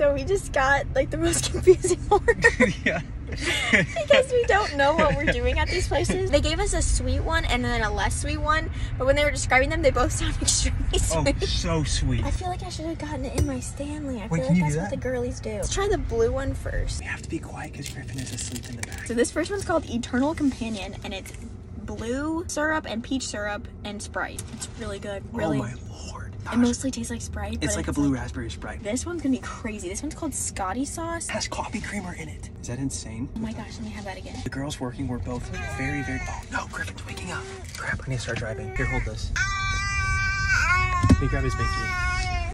So we just got like the most confusing order yeah. because we don't know what we're doing at these places. They gave us a sweet one and then a less sweet one, but when they were describing them, they both sound extremely Oh, so sweet. I feel like I should have gotten it in my Stanley. I Wait, feel can like you that's do what the girlies do. Let's try the blue one first. We have to be quiet because Griffin is asleep in the back. So this first one's called Eternal Companion, and it's blue syrup and peach syrup and Sprite. It's really good. Oh really. Oh my lord. it mostly tastes like Sprite. It's but like a blue raspberry sprite. This one's gonna be crazy. This one's called Scotty sauce. It has coffee creamer in it. Is that insane? Oh my gosh, let me have that again. The girls working were both very, very. Oh no, Griffin's waking up. Crap, I need to start driving. Here, hold this. Let me grab his binky.